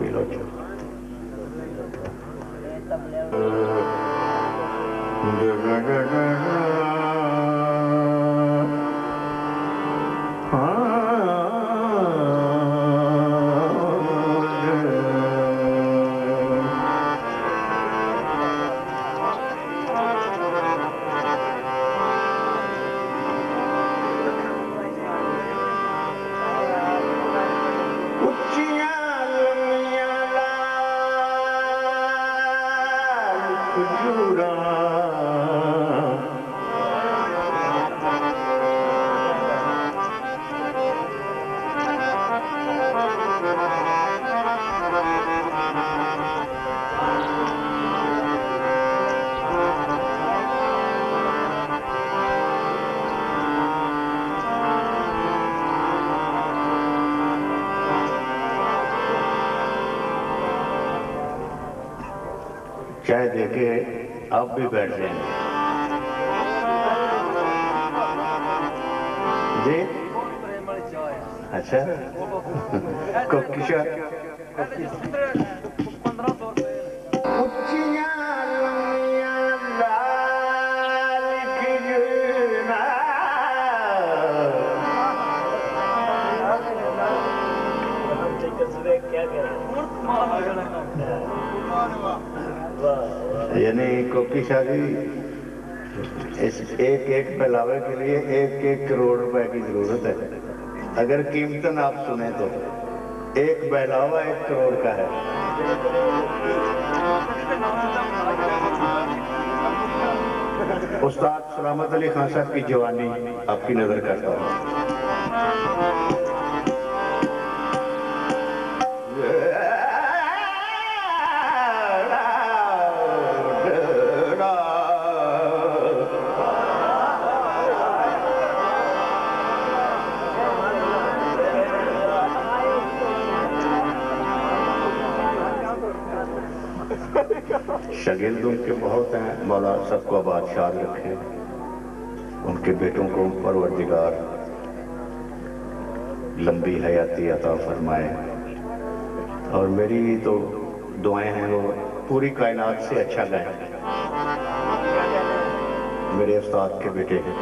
2008. चाय देके आप भी बैठ जाएँगे। जी? अच्छा। कोकी शादी इस एक एक पहलावे के लिए एक एक करोड़ रुपए की ज़रूरत है। अगर कीमतन आप सुने तो। एक बहलावा एक करोड़ का है। उस्ताद सलामत अली खान साहब की जवानी आपकी नज़र करता हूँ। शगिर्द के बहुत हैं। मौला सबको बादशाह रखे। उनके बेटों को परवरदिगार लंबी हयाती अता फरमाए। और मेरी तो दुआएँ हैं, वो पूरी कायनात से अच्छा गाए। मेरे उस्ताद के बेटे हैं।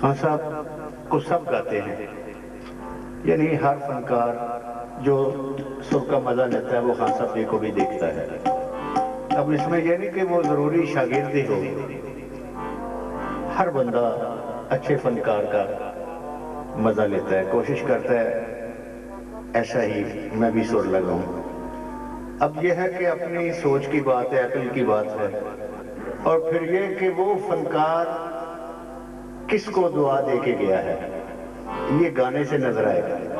खान साहब को सब गाते हैं। यानी हर फनकार जो सुर का मज़ा लेता है, वो खान साहब जी को भी देखता है। अब इसमें यह नहीं कि वो ज़रूरी शागिर्दी हो। हर बंदा अच्छे फनकार का मज़ा लेता है, कोशिश करता है, ऐसा ही मैं भी सुर लगाऊँ। अब यह है कि अपनी सोच की बात है, अकल की बात है, और फिर यह कि वो फनकार किसको दुआ दे के गया है, ये गाने से नज़र आएगा।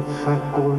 सकुर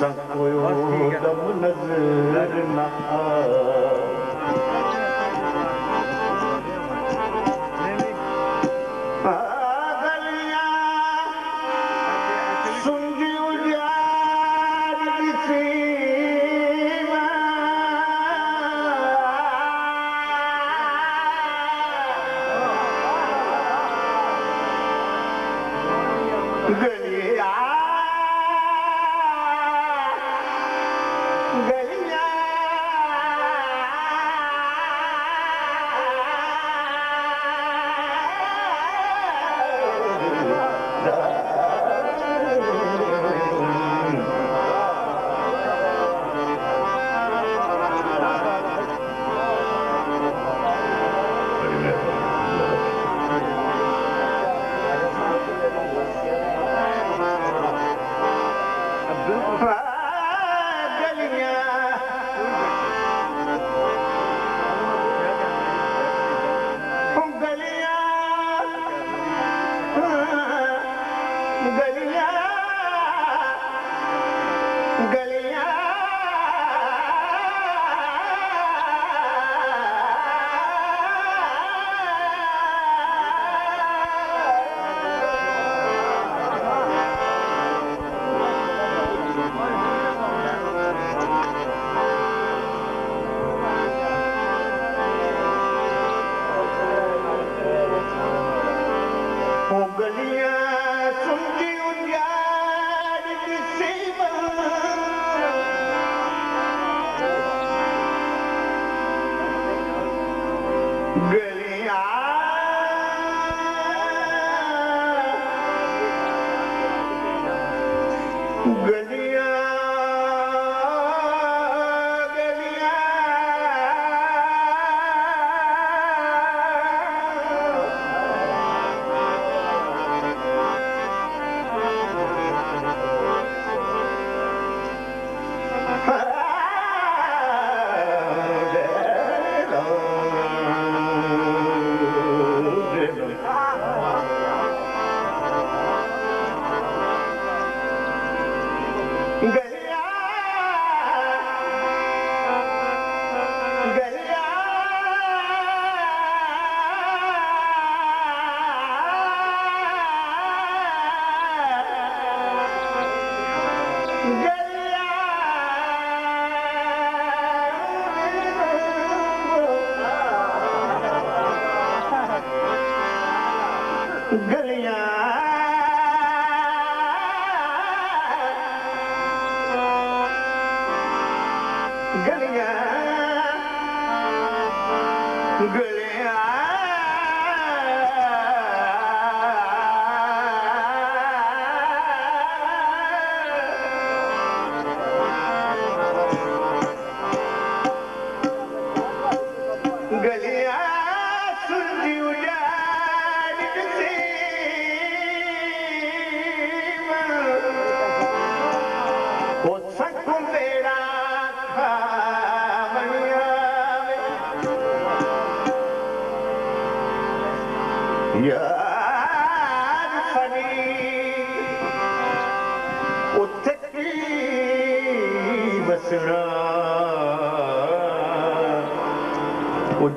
नग नज़र न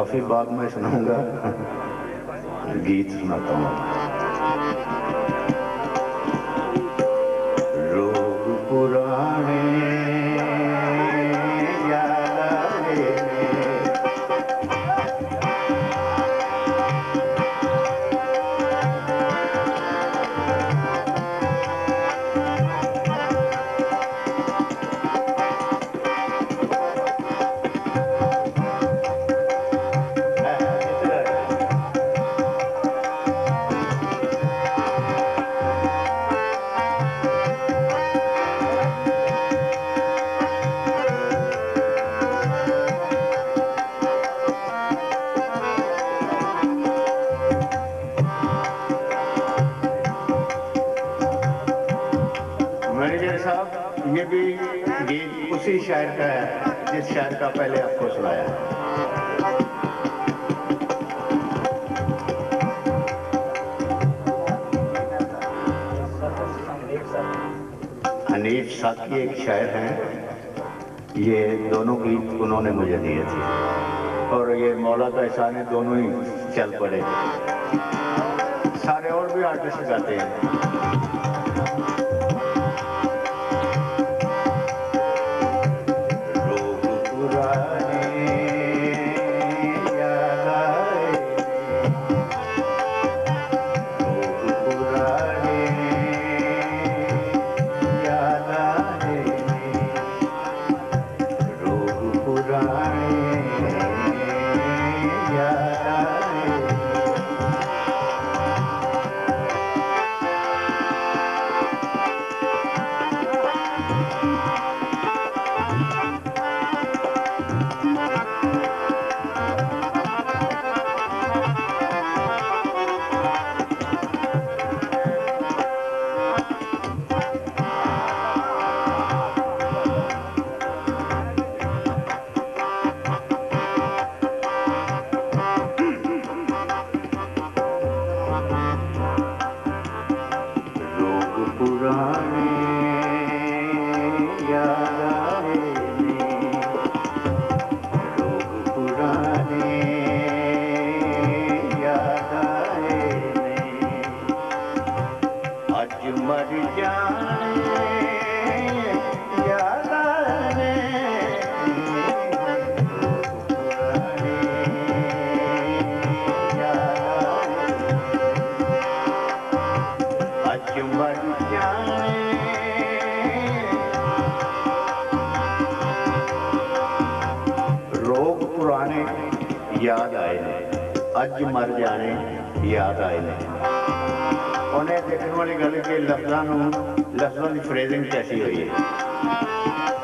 काफ़ी बाद में सुनाऊँगा। गीत सुनाता हूँ। साकी एक शायर हैं। ये दोनों गीत उन्होंने मुझे दिए थे और ये मौला का एहसान है दोनों ही चल पड़े। सारे और भी आर्टिस्ट गाते हैं। right. ਅੱਜ ਮਰ ਜਾਣੇ, ਯਾਦ ਆਏ ਨੇ। ਉਹਨੇ ਦੇਖਣ ਵਾਲੀ ਗੱਲ ਕਿ ਲਫ਼ਜ਼ਾਂ ਨੂੰ, ਲਫ਼ਜ਼ਾਂ ਦੀ ਫਰੇਜ਼ਿੰਗ ਕੈਸੀ ਹੋਈ ਹੈ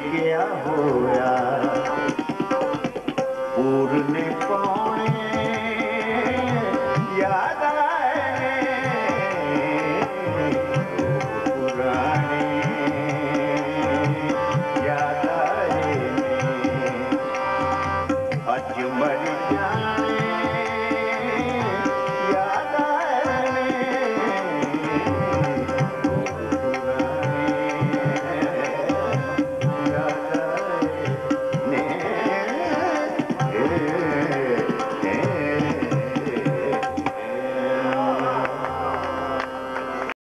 ਲਿਖਿਆ ਹੋਇਆ? ਪੂਰਨੇ ਕੌਣ